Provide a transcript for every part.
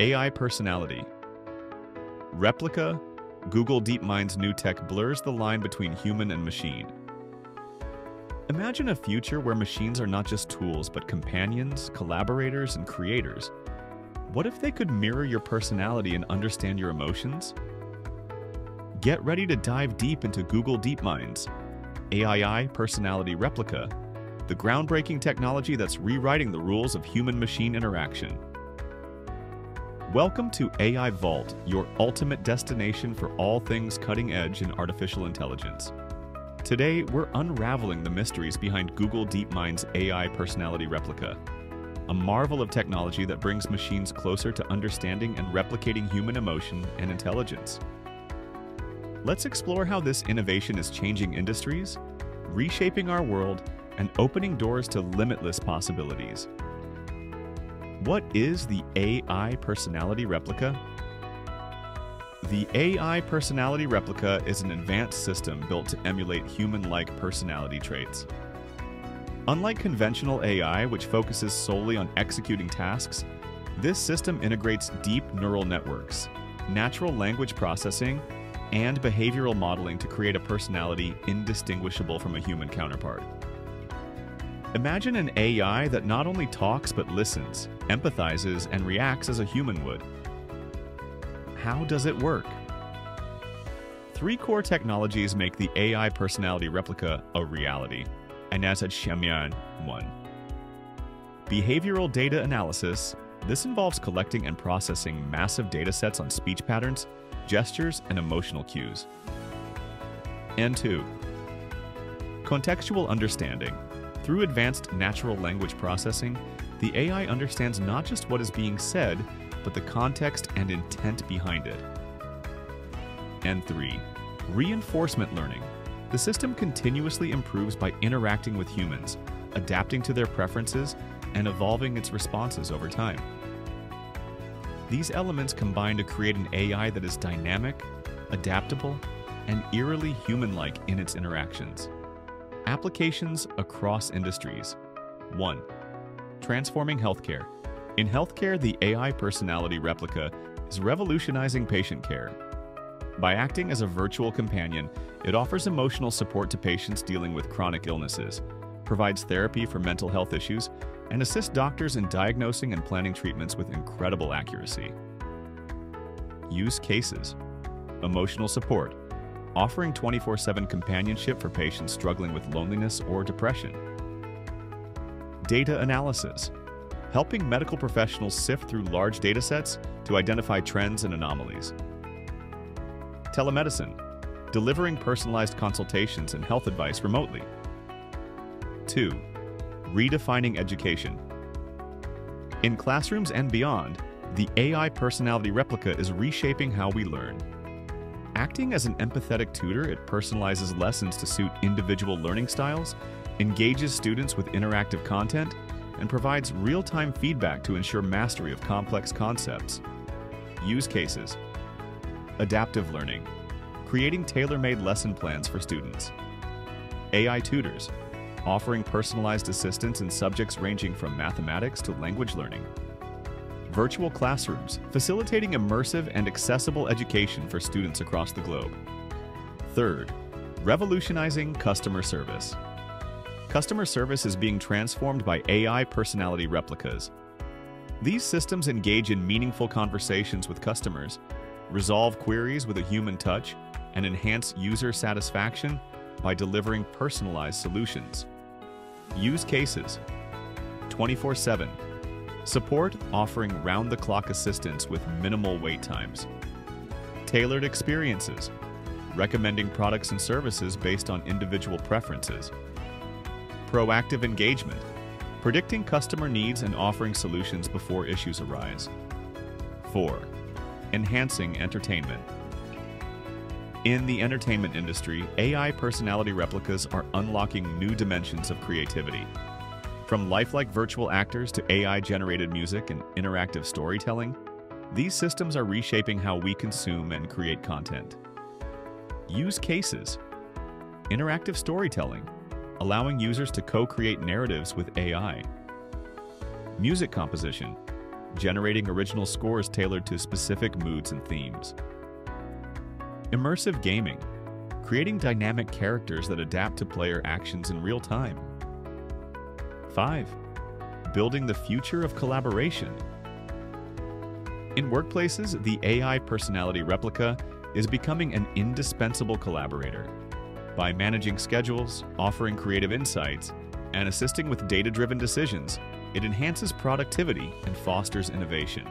AI personality. Replica, Google DeepMind's new tech blurs the line between human and machine. Imagine a future where machines are not just tools, but companions, collaborators, and creators. What if they could mirror your personality and understand your emotions? Get ready to dive deep into Google DeepMind's AI Personality Replica, the groundbreaking technology that's rewriting the rules of human-machine interaction. Welcome to AI Vault, your ultimate destination for all things cutting edge in artificial intelligence. Today, we're unraveling the mysteries behind Google DeepMind's AI Personality replica, a marvel of technology that brings machines closer to understanding and replicating human emotion and intelligence. Let's explore how this innovation is changing industries, reshaping our world, and opening doors to limitless possibilities. What is the AI Personality replica? The AI Personality replica is an advanced system built to emulate human-like personality traits. Unlike conventional AI, which focuses solely on executing tasks, this system integrates deep neural networks, natural language processing, and behavioral modeling to create a personality indistinguishable from a human counterpart. Imagine an AI that not only talks but listens, empathizes, and reacts as a human would. How does it work? Three core technologies make the AI personality replica a reality, and as at Xiamian 1. Behavioral data analysis. This involves collecting and processing massive data sets on speech patterns, gestures, and emotional cues. And 2. Contextual understanding. Through advanced natural language processing, the AI understands not just what is being said, but the context and intent behind it. And 3. Reinforcement learning. The system continuously improves by interacting with humans, adapting to their preferences, and evolving its responses over time. These elements combine to create an AI that is dynamic, adaptable, and eerily human-like in its interactions. Applications across industries. 1. Transforming healthcare. In healthcare, the AI personality replica is revolutionizing patient care. By acting as a virtual companion, it offers emotional support to patients dealing with chronic illnesses, provides therapy for mental health issues, and assists doctors in diagnosing and planning treatments with incredible accuracy. Use cases. Emotional support offering 24 7 companionship for patients struggling with loneliness or depression. Data analysis, helping medical professionals sift through large data sets to identify trends and anomalies. Telemedicine, delivering personalized consultations and health advice remotely. 2. Redefining education. In classrooms and beyond, the AI personality replica is reshaping how we learn. Acting as an empathetic tutor, it personalizes lessons to suit individual learning styles, engages students with interactive content, and provides real-time feedback to ensure mastery of complex concepts. Use cases. Adaptive learning. Creating tailor-made lesson plans for students. AI tutors. Offering personalized assistance in subjects ranging from mathematics to language learning virtual classrooms, facilitating immersive and accessible education for students across the globe. Third, revolutionizing customer service. Customer service is being transformed by AI personality replicas. These systems engage in meaningful conversations with customers, resolve queries with a human touch, and enhance user satisfaction by delivering personalized solutions. Use cases 24 7 Support offering round-the-clock assistance with minimal wait times. Tailored experiences, recommending products and services based on individual preferences. Proactive engagement, predicting customer needs and offering solutions before issues arise. 4. Enhancing entertainment. In the entertainment industry, AI personality replicas are unlocking new dimensions of creativity. From lifelike virtual actors to AI-generated music and interactive storytelling, these systems are reshaping how we consume and create content. Use cases. Interactive storytelling, allowing users to co-create narratives with AI. Music composition, generating original scores tailored to specific moods and themes. Immersive gaming, creating dynamic characters that adapt to player actions in real time. 5. Building the future of collaboration. In workplaces, the AI personality replica is becoming an indispensable collaborator. By managing schedules, offering creative insights, and assisting with data-driven decisions, it enhances productivity and fosters innovation.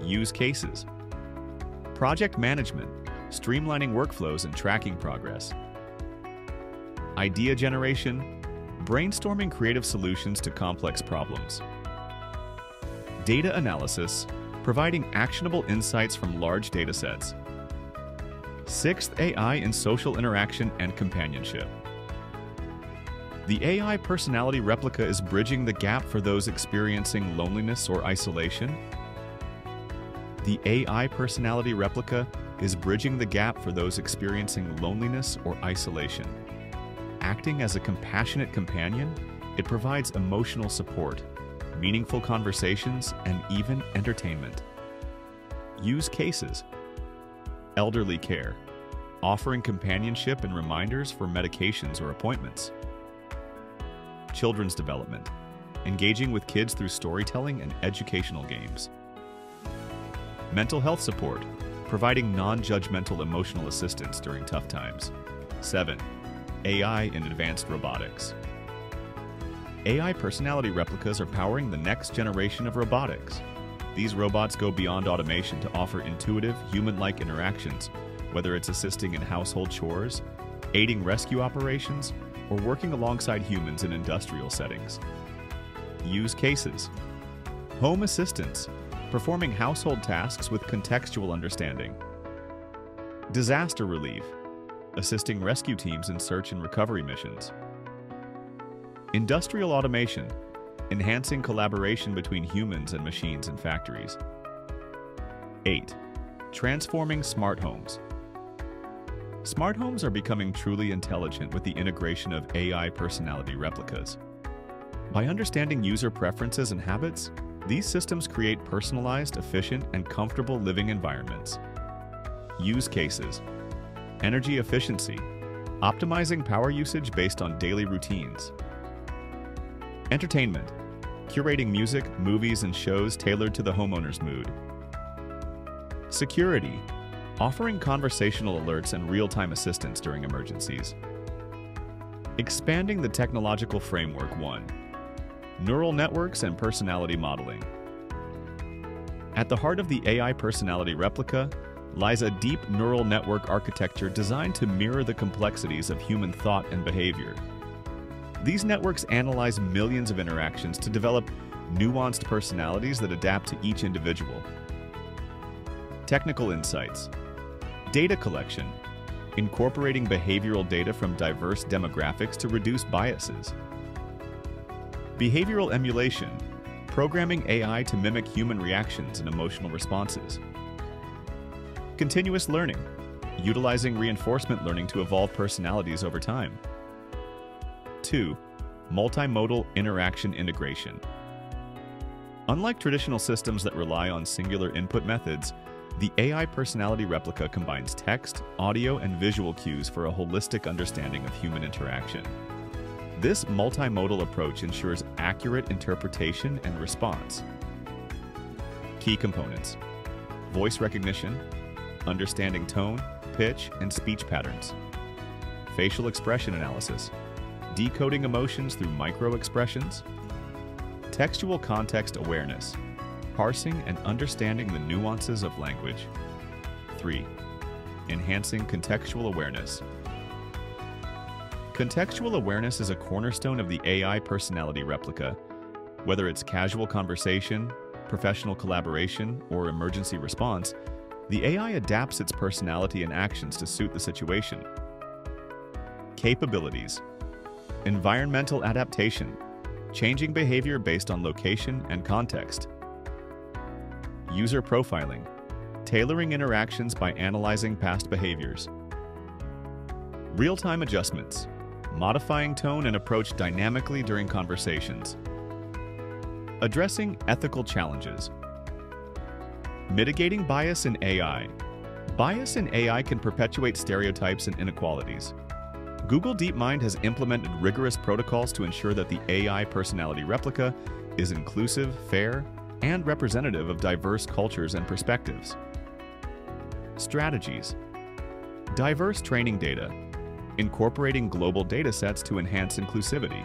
Use cases. Project management, streamlining workflows and tracking progress. Idea generation, brainstorming creative solutions to complex problems. Data analysis, providing actionable insights from large datasets. Sixth, AI in social interaction and companionship. The AI personality replica is bridging the gap for those experiencing loneliness or isolation. The AI personality replica is bridging the gap for those experiencing loneliness or isolation. Acting as a compassionate companion, it provides emotional support, meaningful conversations, and even entertainment. Use cases. Elderly care, offering companionship and reminders for medications or appointments children's development, engaging with kids through storytelling and educational games. Mental health support, providing non-judgmental emotional assistance during tough times. 7. AI in advanced robotics. AI personality replicas are powering the next generation of robotics. These robots go beyond automation to offer intuitive, human-like interactions, whether it's assisting in household chores, aiding rescue operations, or working alongside humans in industrial settings. Use cases. Home assistance, performing household tasks with contextual understanding. Disaster relief, assisting rescue teams in search and recovery missions. Industrial automation, enhancing collaboration between humans and machines in factories. 8. Transforming smart homes, Smart homes are becoming truly intelligent with the integration of AI personality replicas. By understanding user preferences and habits, these systems create personalized, efficient, and comfortable living environments. Use cases Energy efficiency, optimizing power usage based on daily routines. Entertainment, curating music, movies, and shows tailored to the homeowner's mood. Security, offering conversational alerts and real-time assistance during emergencies. Expanding the technological framework 1. Neural networks and personality modeling. At the heart of the AI personality replica lies a deep neural network architecture designed to mirror the complexities of human thought and behavior. These networks analyze millions of interactions to develop nuanced personalities that adapt to each individual. Technical insights, Data collection, incorporating behavioral data from diverse demographics to reduce biases. Behavioral emulation, programming AI to mimic human reactions and emotional responses. Continuous learning, utilizing reinforcement learning to evolve personalities over time. 2. Multimodal interaction integration. Unlike traditional systems that rely on singular input methods, the AI personality replica combines text, audio, and visual cues for a holistic understanding of human interaction. This multimodal approach ensures accurate interpretation and response. Key components voice recognition, understanding tone, pitch, and speech patterns, facial expression analysis, decoding emotions through micro expressions, textual context awareness, parsing and understanding the nuances of language. 3. Enhancing contextual awareness. Contextual awareness is a cornerstone of the AI personality replica. Whether it's casual conversation, professional collaboration, or emergency response, the AI adapts its personality and actions to suit the situation. Capabilities. Environmental adaptation, changing behavior based on location and context. User profiling, tailoring interactions by analyzing past behaviors, real-time adjustments, modifying tone and approach dynamically during conversations, Addressing ethical challenges. Mitigating bias in AI. Bias in AI can perpetuate stereotypes and inequalities. Google DeepMind has implemented rigorous protocols to ensure that the AI personality replica is inclusive, fair, and representative of diverse cultures and perspectives. Strategies Diverse training data, incorporating global datasets to enhance inclusivity.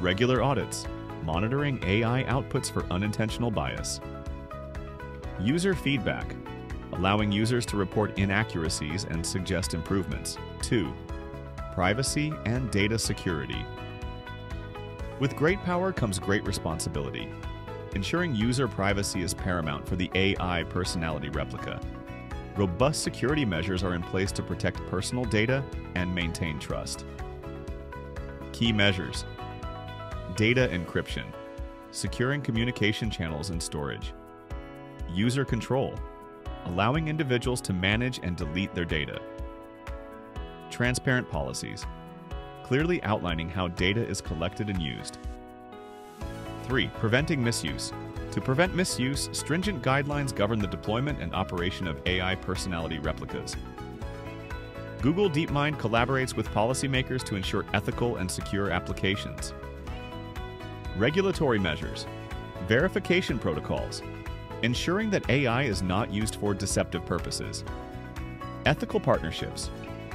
Regular audits, monitoring AI outputs for unintentional bias. User feedback, allowing users to report inaccuracies and suggest improvements. 2. Privacy and data security. With great power comes great responsibility. Ensuring user privacy is paramount for the AI personality replica. Robust security measures are in place to protect personal data and maintain trust. Key measures Data encryption, securing communication channels and storage. User control, allowing individuals to manage and delete their data. Transparent policies, clearly outlining how data is collected and used. 3. Preventing misuse. To prevent misuse, stringent guidelines govern the deployment and operation of AI personality replicas. Google DeepMind collaborates with policymakers to ensure ethical and secure applications. Regulatory measures, verification protocols, ensuring that AI is not used for deceptive purposes. Ethical partnerships,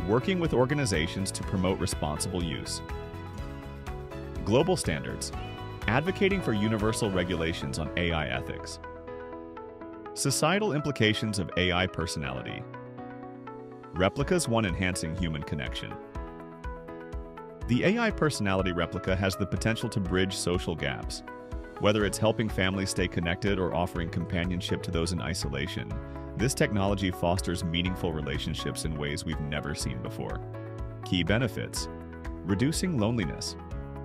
working with organizations to promote responsible use. Global standards, advocating for universal regulations on AI ethics. Societal implications of AI personality. Replicas one enhancing human connection. The AI personality replica has the potential to bridge social gaps, whether it's helping families stay connected or offering companionship to those in isolation, this technology fosters meaningful relationships in ways we've never seen before. Key benefits reducing loneliness,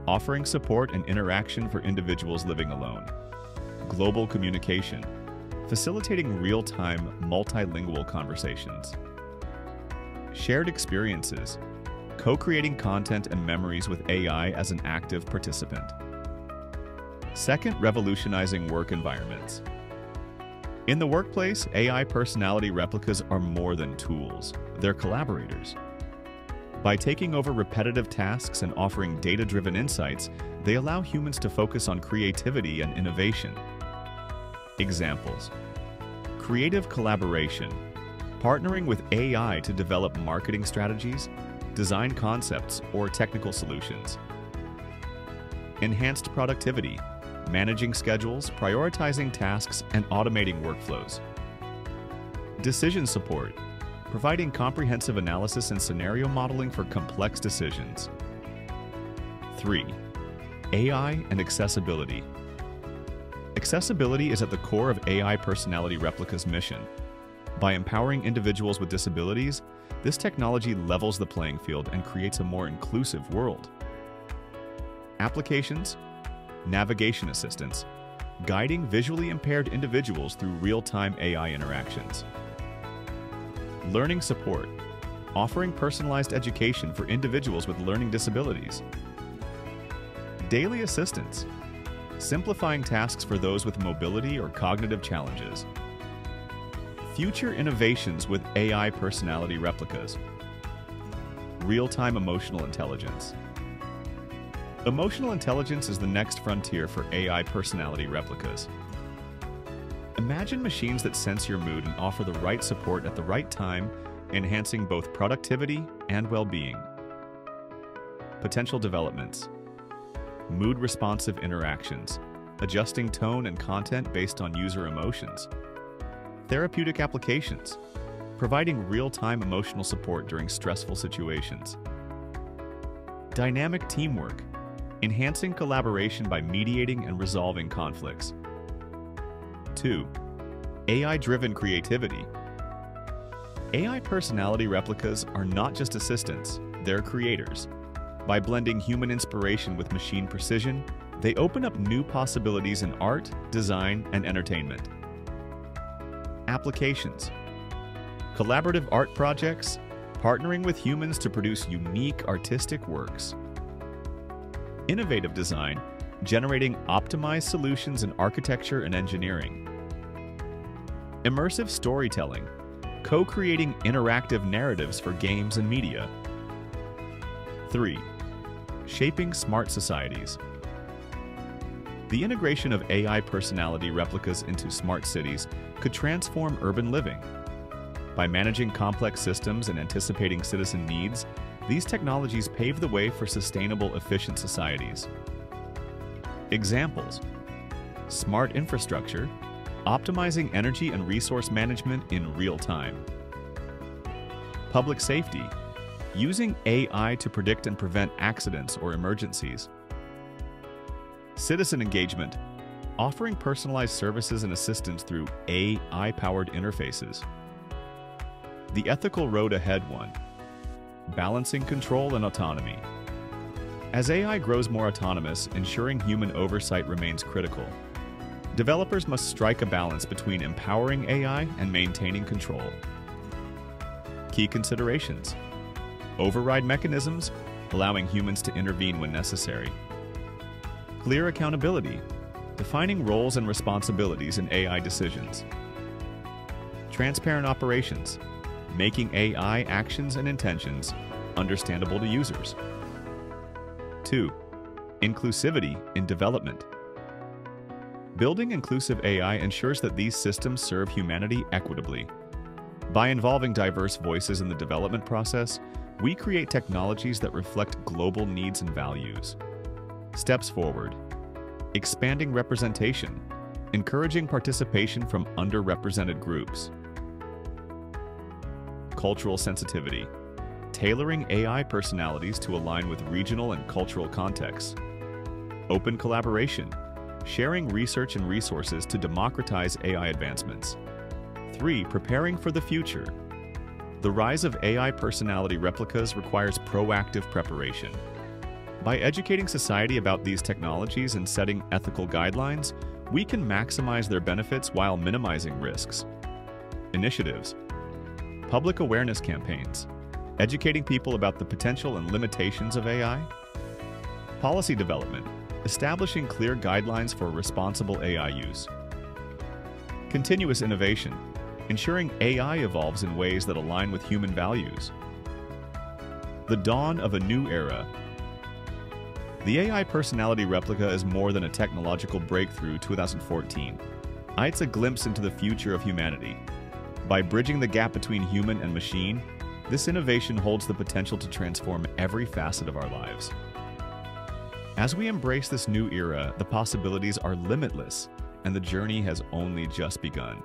offering support and interaction for individuals living alone, global communication, facilitating real time, multilingual conversations, shared experiences, co creating content and memories with AI as an active participant. Second, revolutionizing work environments. In the workplace, AI personality replicas are more than tools, they're collaborators. By taking over repetitive tasks and offering data driven insights, they allow humans to focus on creativity and innovation. Examples Creative collaboration, partnering with AI to develop marketing strategies, design concepts, or technical solutions. Enhanced productivity, managing schedules, prioritizing tasks, and automating workflows. Decision support, providing comprehensive analysis and scenario modeling for complex decisions. 3. AI and accessibility. Accessibility is at the core of AI Personality Replica's mission. By empowering individuals with disabilities, this technology levels the playing field and creates a more inclusive world. Applications navigation assistance, guiding visually impaired individuals through real-time AI interactions. Learning support, offering personalized education for individuals with learning disabilities. Daily assistance, simplifying tasks for those with mobility or cognitive challenges. Future innovations with AI personality replicas. Real-time emotional intelligence, Emotional intelligence is the next frontier for AI personality replicas. Imagine machines that sense your mood and offer the right support at the right time, enhancing both productivity and well-being. Potential developments. Mood responsive interactions, adjusting tone and content based on user emotions. Therapeutic applications, providing real-time emotional support during stressful situations. Dynamic teamwork, enhancing collaboration by mediating and resolving conflicts. 2. AI-driven creativity. AI personality replicas are not just assistants, they're creators. By blending human inspiration with machine precision, they open up new possibilities in art, design, and entertainment. Applications. Collaborative art projects, partnering with humans to produce unique artistic works innovative design, generating optimized solutions in architecture and engineering. Immersive storytelling, co-creating interactive narratives for games and media. 3. Shaping smart societies. The integration of AI personality replicas into smart cities could transform urban living. By managing complex systems and anticipating citizen needs, these technologies pave the way for sustainable, efficient societies. Examples Smart infrastructure, optimizing energy and resource management in real time. Public safety, using AI to predict and prevent accidents or emergencies. Citizen engagement, offering personalized services and assistance through AI-powered interfaces. The ethical road ahead one, balancing control and autonomy. As AI grows more autonomous, ensuring human oversight remains critical. Developers must strike a balance between empowering AI and maintaining control. Key considerations. Override mechanisms, allowing humans to intervene when necessary. Clear accountability, defining roles and responsibilities in AI decisions. Transparent operations, making AI actions and intentions understandable to users. 2. Inclusivity in development. Building inclusive AI ensures that these systems serve humanity equitably. By involving diverse voices in the development process, we create technologies that reflect global needs and values. Steps forward. Expanding representation, encouraging participation from underrepresented groups. Cultural sensitivity, tailoring AI personalities to align with regional and cultural contexts. Open collaboration, sharing research and resources to democratize AI advancements. 3. Preparing for the future. The rise of AI personality replicas requires proactive preparation. By educating society about these technologies and setting ethical guidelines, we can maximize their benefits while minimizing risks. Initiatives Public awareness campaigns, educating people about the potential and limitations of AI. Policy development, establishing clear guidelines for responsible AI use. Continuous innovation, ensuring AI evolves in ways that align with human values. The dawn of a new era. The AI personality replica is more than a technological breakthrough 2014. It's a glimpse into the future of humanity. By bridging the gap between human and machine, this innovation holds the potential to transform every facet of our lives. As we embrace this new era, the possibilities are limitless, and the journey has only just begun.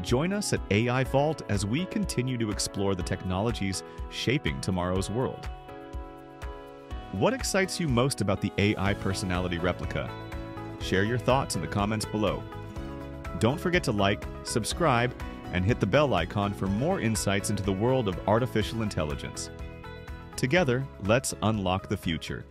Join us at AI Vault as we continue to explore the technologies shaping tomorrow's world. What excites you most about the AI personality replica? Share your thoughts in the comments below. Don't forget to like, subscribe, and hit the bell icon for more insights into the world of artificial intelligence. Together, let's unlock the future.